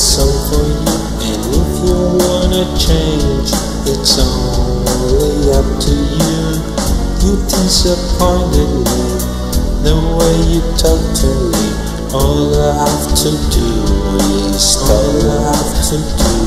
song for you And if you wanna change It's only up to you. You disappointed me The way you talk to me. All I have to do is All I have to do.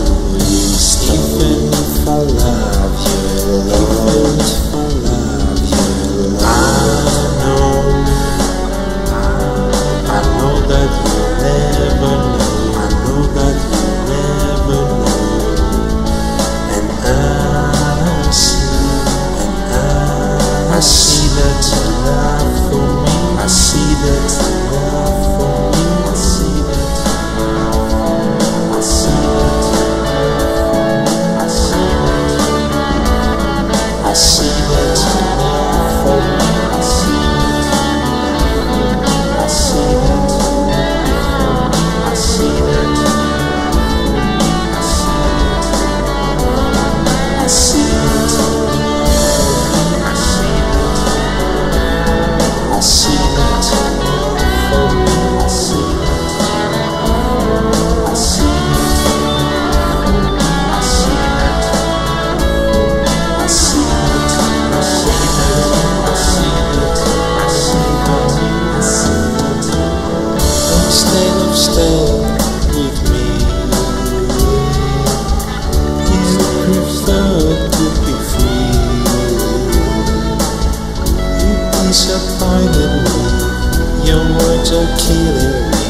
disappointed me. Your words are killing me.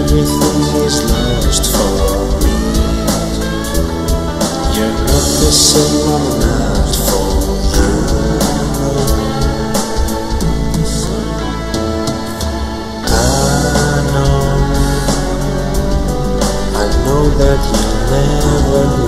Everything is lost for me. You're not the same I'm not for you. I know. I know that you'll never